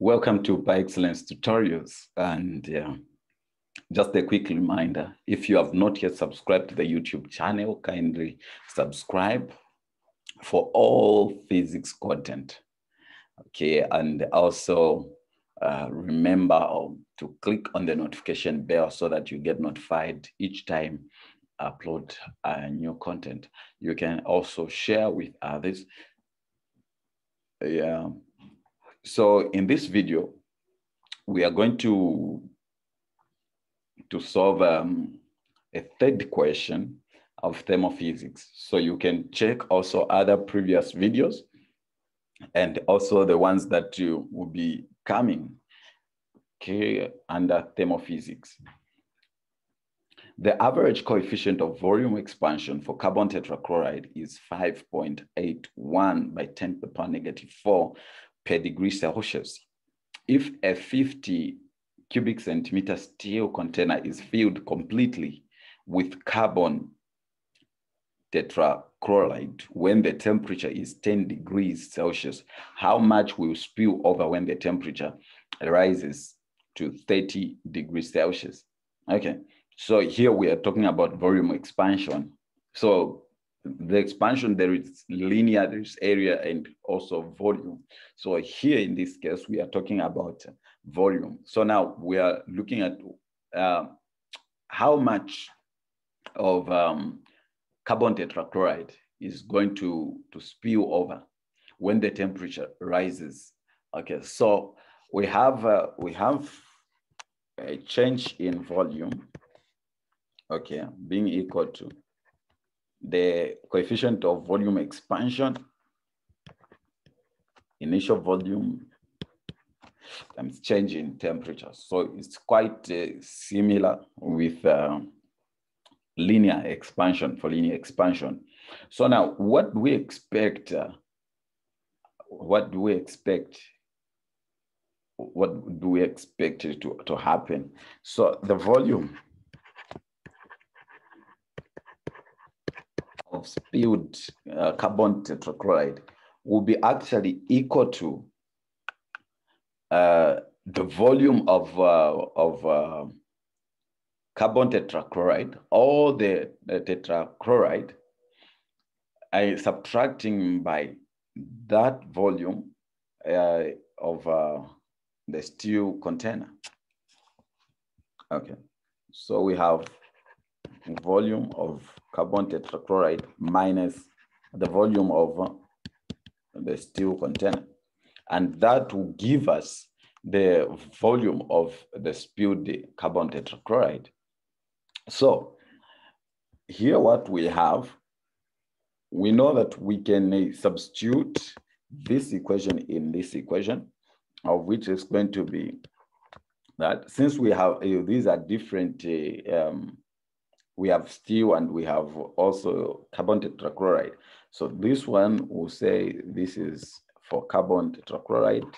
Welcome to Par Excellence Tutorials. And just a quick reminder, if you have not yet subscribed to the YouTube channel, kindly subscribe for all physics content. Okay, and also uh, remember to click on the notification bell so that you get notified each time I upload uh, new content. You can also share with others. Yeah. So in this video, we are going to, to solve um, a third question of thermophysics. So you can check also other previous videos and also the ones that you will be coming okay, under thermophysics. The average coefficient of volume expansion for carbon tetrachloride is 5.81 by 10 to the power negative 4 per degree Celsius. If a 50 cubic centimeter steel container is filled completely with carbon tetrachloride when the temperature is 10 degrees Celsius, how much will spill over when the temperature rises to 30 degrees Celsius? Okay, so here we are talking about volume expansion. So the expansion, there is linear, there is area and also volume. So here in this case, we are talking about volume. So now we are looking at uh, how much of um, carbon tetrachloride is going to, to spill over when the temperature rises. Okay, so we have, uh, we have a change in volume okay, being equal to the coefficient of volume expansion, initial volume times change in temperature. So it's quite uh, similar with uh, linear expansion for linear expansion. So now what do we expect? Uh, what do we expect? What do we expect to, to happen? So the volume of spilled uh, carbon tetrachloride will be actually equal to uh, the volume of, uh, of uh, carbon tetrachloride or the, the tetrachloride, I subtracting by that volume uh, of uh, the steel container. Okay, so we have volume of carbon tetrachloride minus the volume of the steel container. And that will give us the volume of the spilled carbon tetrachloride. So here what we have, we know that we can substitute this equation in this equation, of which is going to be that since we have, uh, these are different uh, um, we have steel and we have also carbon tetrachloride. So this one will say this is for carbon tetrachloride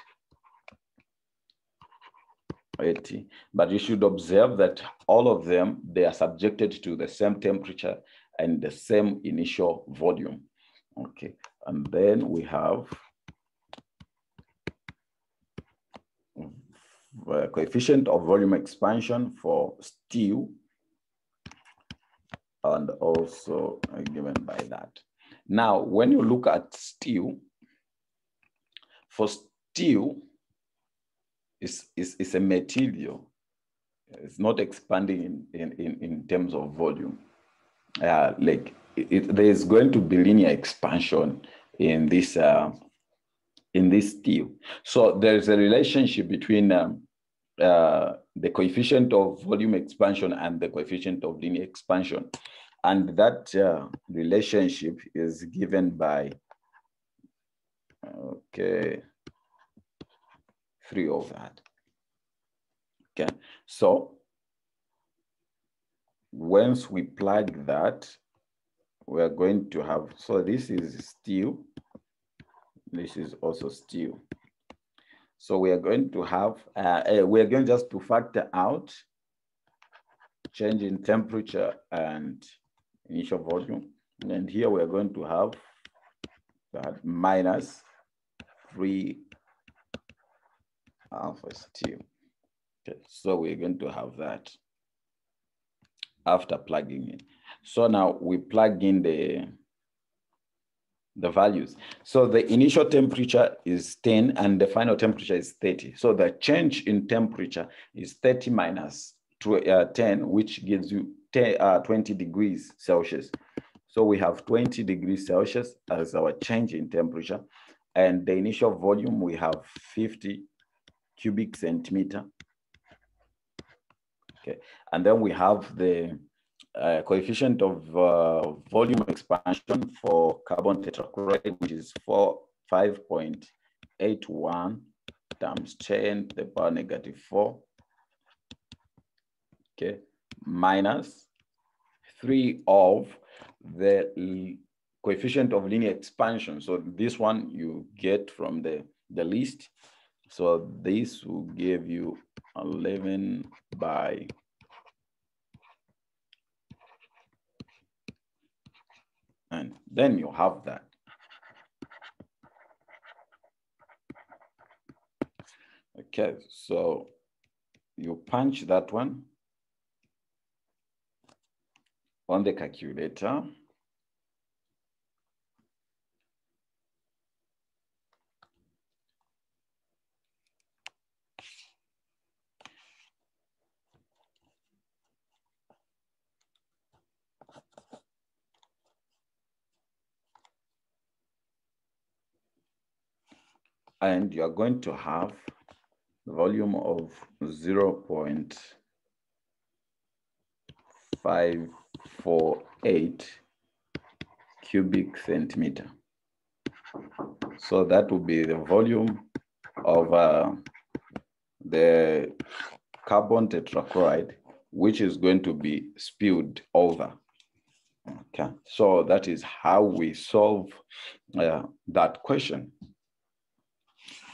80. But you should observe that all of them, they are subjected to the same temperature and the same initial volume. Okay, and then we have coefficient of volume expansion for steel and also given by that. Now, when you look at steel, for steel, it's, it's, it's a material. It's not expanding in, in, in terms of volume. Uh, like it, there's going to be linear expansion in this uh, in this steel. So there's a relationship between um, uh, the coefficient of volume expansion and the coefficient of linear expansion. And that uh, relationship is given by, okay, three of that. Okay, so once we plug that, we're going to have, so this is steel, this is also steel. So we are going to have, uh, uh, we are going just to factor out change in temperature and initial volume. And here we are going to have that minus 3 alpha stew. Okay, so we're going to have that after plugging in. So now we plug in the, the values. So the initial temperature is 10 and the final temperature is 30. So the change in temperature is 30 minus uh, 10, which gives you 10, uh, 20 degrees Celsius. So we have 20 degrees Celsius as our change in temperature. And the initial volume, we have 50 cubic centimeter. Okay, and then we have the uh, coefficient of uh, volume expansion for carbon tetrachloride, which is 4, 5.81 times 10 to the power negative 4, okay, minus 3 of the coefficient of linear expansion. So this one you get from the, the list. So this will give you 11 by and then you have that. Okay, so you punch that one on the calculator. And you are going to have the volume of 0 0.548 cubic centimeter. So that will be the volume of uh, the carbon tetrachloride, which is going to be spilled over. Okay, so that is how we solve uh, that question.